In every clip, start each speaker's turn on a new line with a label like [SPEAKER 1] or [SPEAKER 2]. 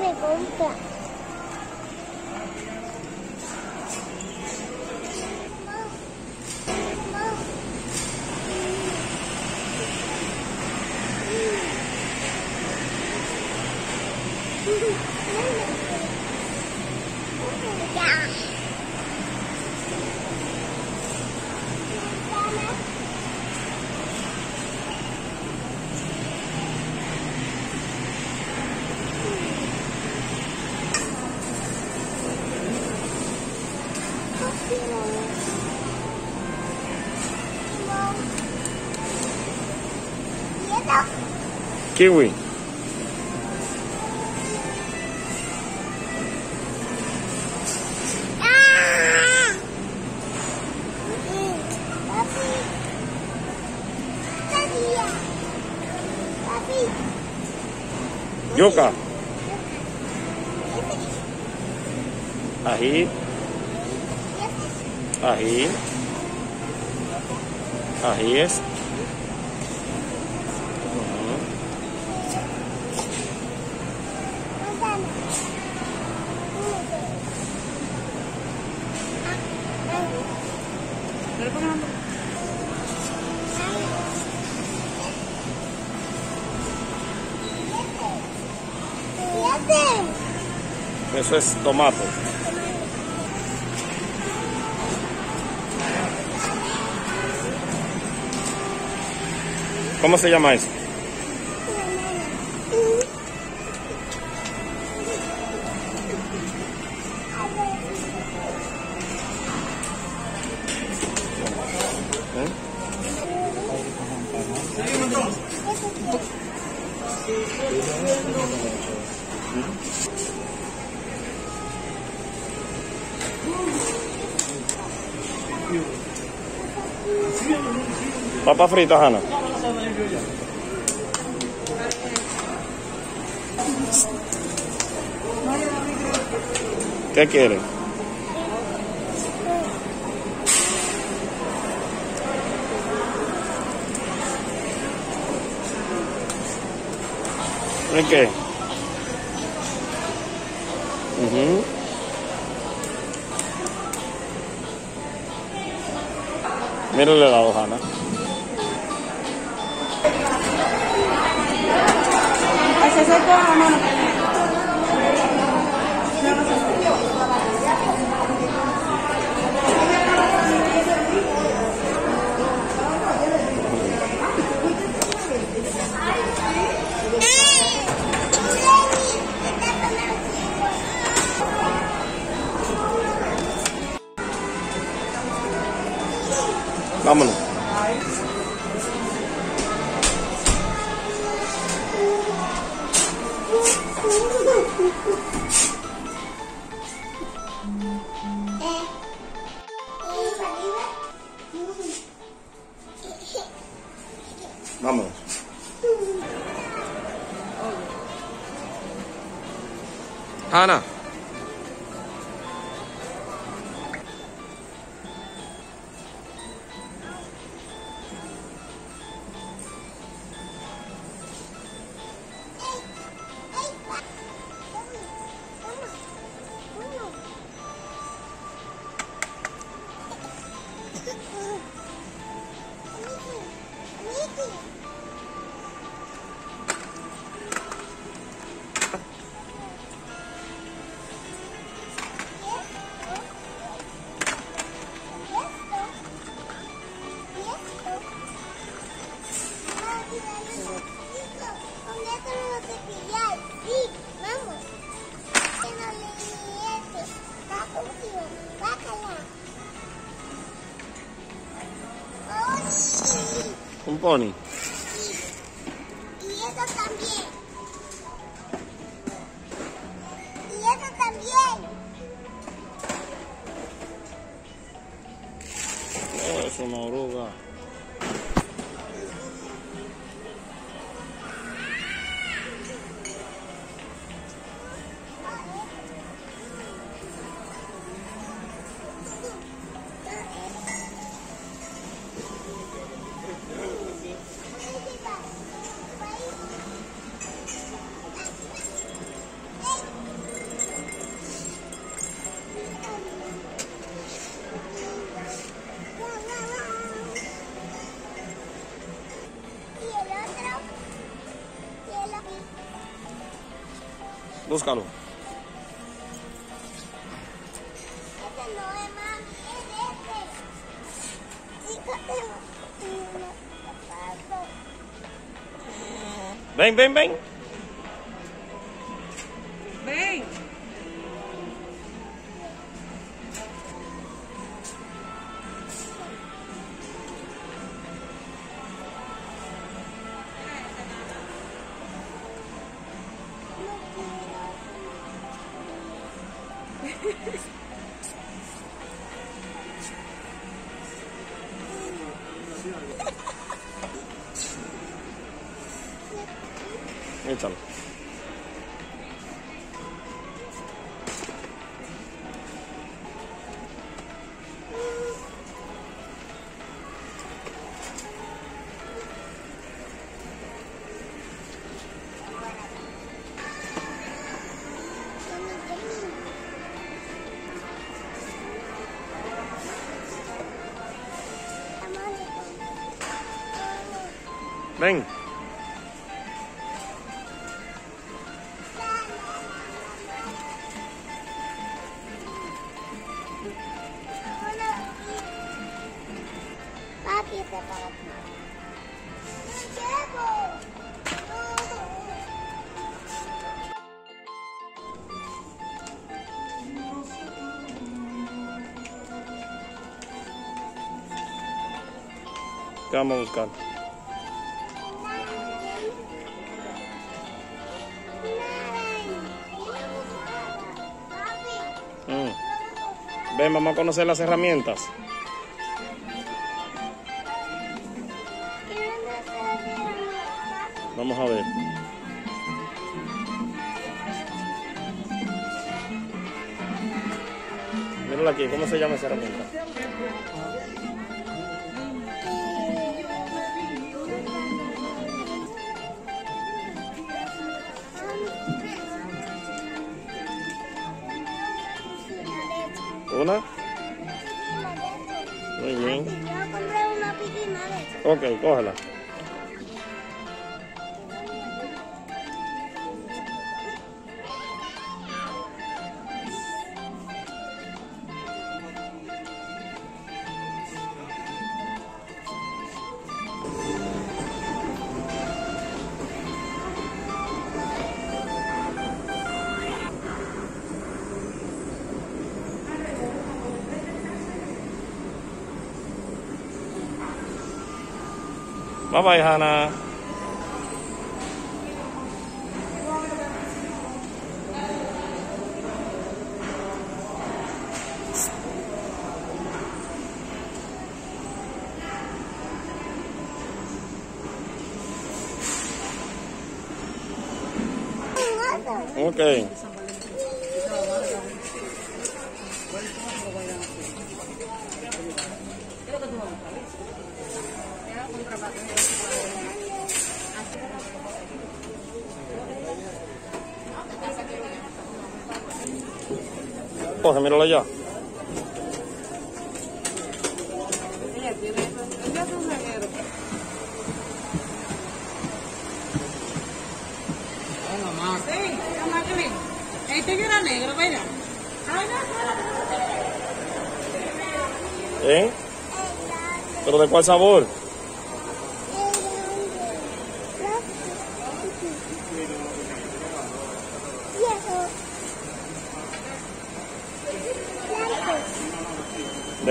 [SPEAKER 1] Này.
[SPEAKER 2] Kiwi. Yoka. Aí. Aí. Aí. Eso es tomate. ¿Cómo se llama eso? Papa frita, Hana. Hanna. ¿Qué? lên kề uh -huh. mírale la hojana
[SPEAKER 3] ¿Haces esto o no?
[SPEAKER 1] 是嗯嗯他呢
[SPEAKER 2] Un pony.
[SPEAKER 1] Y eso también. Y eso también.
[SPEAKER 2] Oh, es una oruga. Dos calor.
[SPEAKER 1] Bem, bem, bem. এই চল Meng.
[SPEAKER 2] ¿Qué vamos a buscar? Mm. Ven, vamos a conocer las herramientas. Vamos a ver. Mírala aquí, ¿cómo se llama esa herramienta? ¿Una? Muy bien.
[SPEAKER 1] Yo compré una.
[SPEAKER 2] Ok, cógela. Bye bye, Hannah.
[SPEAKER 3] Okay. ¿Verdad? Ay, no,
[SPEAKER 2] ¿Eh? ¿Pero de cuál sabor?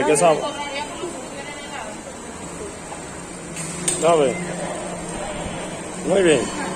[SPEAKER 2] ¿De qué? ¿Sabe? Muy bien.